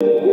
you